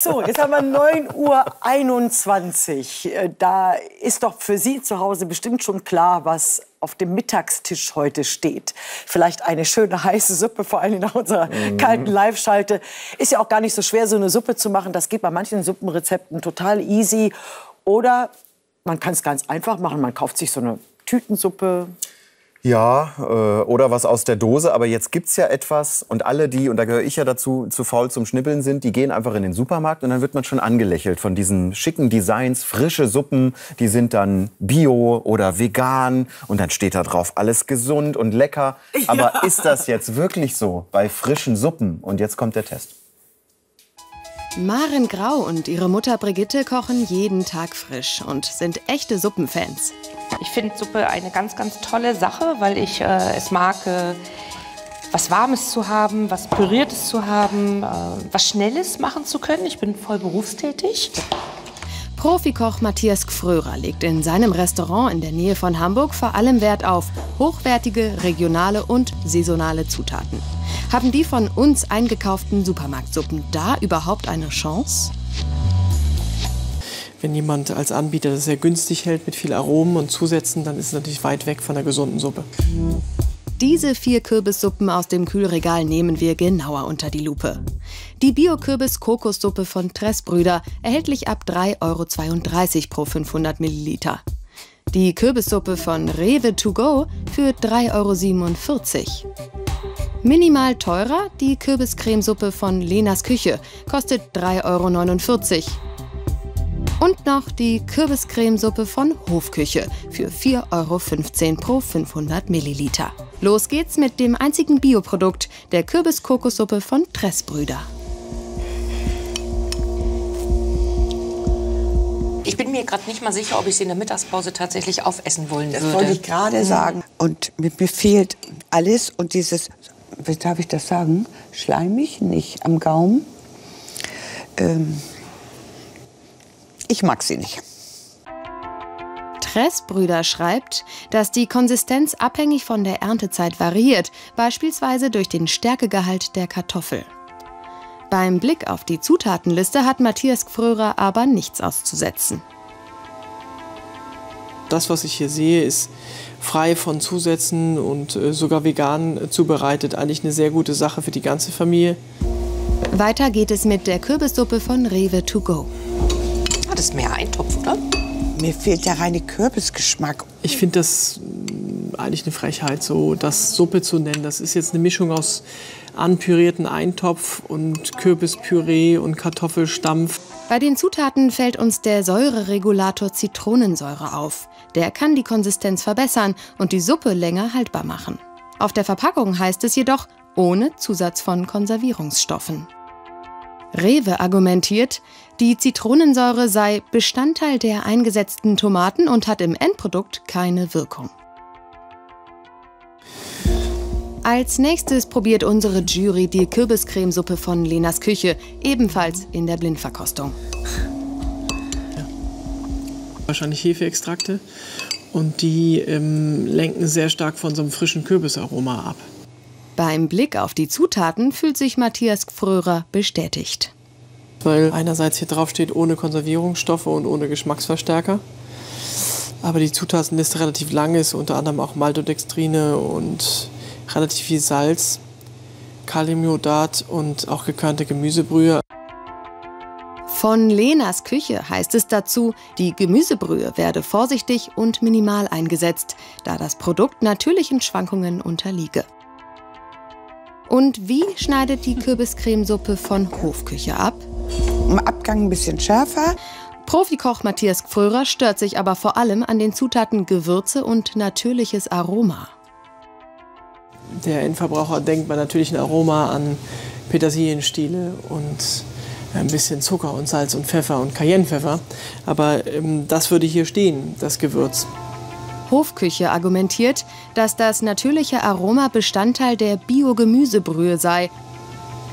So, jetzt haben wir 9.21 Uhr. Äh, da ist doch für Sie zu Hause bestimmt schon klar, was auf dem Mittagstisch heute steht. Vielleicht eine schöne heiße Suppe, vor allem nach unserer mhm. kalten Live-Schalte. Ist ja auch gar nicht so schwer, so eine Suppe zu machen. Das geht bei manchen Suppenrezepten total easy. Oder man kann es ganz einfach machen. Man kauft sich so eine Tütensuppe, ja, äh, oder was aus der Dose. Aber jetzt gibt's ja etwas und alle, die, und da gehöre ich ja dazu, zu faul zum Schnippeln sind, die gehen einfach in den Supermarkt und dann wird man schon angelächelt von diesen schicken Designs, frische Suppen, die sind dann bio oder vegan und dann steht da drauf, alles gesund und lecker. Aber ja. ist das jetzt wirklich so bei frischen Suppen? Und jetzt kommt der Test. Maren Grau und ihre Mutter Brigitte kochen jeden Tag frisch und sind echte Suppenfans. Ich finde Suppe eine ganz, ganz tolle Sache, weil ich äh, es mag, äh, was Warmes zu haben, was Püriertes zu haben, äh, was Schnelles machen zu können. Ich bin voll berufstätig. Profikoch Matthias Gfrörer legt in seinem Restaurant in der Nähe von Hamburg vor allem Wert auf hochwertige, regionale und saisonale Zutaten. Haben die von uns eingekauften Supermarktsuppen da überhaupt eine Chance? Wenn jemand als Anbieter das sehr günstig hält mit viel Aromen und Zusätzen, dann ist es natürlich weit weg von der gesunden Suppe. Diese vier Kürbissuppen aus dem Kühlregal nehmen wir genauer unter die Lupe. Die Bio-Kürbis-Kokossuppe von Tressbrüder, erhältlich ab 3,32 Euro pro 500 Milliliter. Die Kürbissuppe von Rewe to go für 3,47 Euro. Minimal teurer die Kürbiscremesuppe von Lenas Küche, kostet 3,49 Euro. Und noch die Kürbiscremesuppe von Hofküche für 4,15 Euro pro 500 Milliliter. Los geht's mit dem einzigen Bioprodukt, der Kürbiskokossuppe von Tressbrüder. Ich bin mir gerade nicht mal sicher, ob ich sie in der Mittagspause tatsächlich aufessen wollen würde. Das wollte ich gerade sagen. Und mir, mir fehlt alles und dieses, wie darf ich das sagen, schleimig, nicht am Gaumen. Ähm, ich mag sie nicht. Tressbrüder schreibt, dass die Konsistenz abhängig von der Erntezeit variiert, beispielsweise durch den Stärkegehalt der Kartoffel. Beim Blick auf die Zutatenliste hat Matthias Gfrörer aber nichts auszusetzen. Das, was ich hier sehe, ist frei von Zusätzen und äh, sogar vegan zubereitet. Eigentlich eine sehr gute Sache für die ganze Familie. Weiter geht es mit der Kürbissuppe von Rewe to go. Das ist mehr Eintopf, oder? Mir fehlt der reine Kürbisgeschmack. Ich finde das mm, eigentlich eine Frechheit, so das Suppe zu nennen. Das ist jetzt eine Mischung aus anpürierten Eintopf und Kürbispüree und Kartoffelstampf. Bei den Zutaten fällt uns der Säureregulator Zitronensäure auf. Der kann die Konsistenz verbessern und die Suppe länger haltbar machen. Auf der Verpackung heißt es jedoch ohne Zusatz von Konservierungsstoffen. Rewe argumentiert, die Zitronensäure sei Bestandteil der eingesetzten Tomaten und hat im Endprodukt keine Wirkung. Als nächstes probiert unsere Jury die Kürbiscremesuppe von Lenas Küche, ebenfalls in der Blindverkostung. Ja. Wahrscheinlich Hefeextrakte und die ähm, lenken sehr stark von so einem frischen Kürbisaroma ab. Beim Blick auf die Zutaten fühlt sich Matthias Gfrörer bestätigt. Weil einerseits hier drauf steht ohne Konservierungsstoffe und ohne Geschmacksverstärker. Aber die Zutatenliste relativ lang ist, unter anderem auch Maltodextrine und relativ viel Salz, Kaliumiodat und auch gekörnte Gemüsebrühe. Von Lenas Küche heißt es dazu, die Gemüsebrühe werde vorsichtig und minimal eingesetzt, da das Produkt natürlichen Schwankungen unterliege. Und wie schneidet die Kürbiscremesuppe von Hofküche ab? Im Abgang ein bisschen schärfer. Profikoch Matthias Gfrörer stört sich aber vor allem an den Zutaten Gewürze und natürliches Aroma. Der Endverbraucher denkt bei natürlichem Aroma an Petersilienstiele und ein bisschen Zucker und Salz und Pfeffer und Cayennepfeffer. Aber ähm, das würde hier stehen, das Gewürz. Hofküche argumentiert, dass das natürliche Aroma Bestandteil der Biogemüsebrühe sei.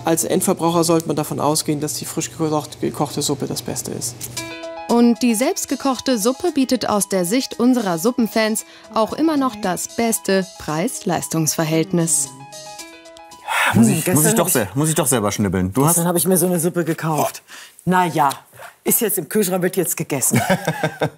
Als Endverbraucher sollte man davon ausgehen, dass die frisch gekochte Suppe das Beste ist. Und die selbstgekochte Suppe bietet aus der Sicht unserer Suppenfans auch immer noch das beste Preis-Leistungs-Verhältnis. Muss ich, gestern muss, ich doch ich- muss ich doch selber schnibbeln. Du Dann habe ich mir so eine Suppe gekauft. Na ja, ist jetzt im Kühlschrank, wird jetzt gegessen.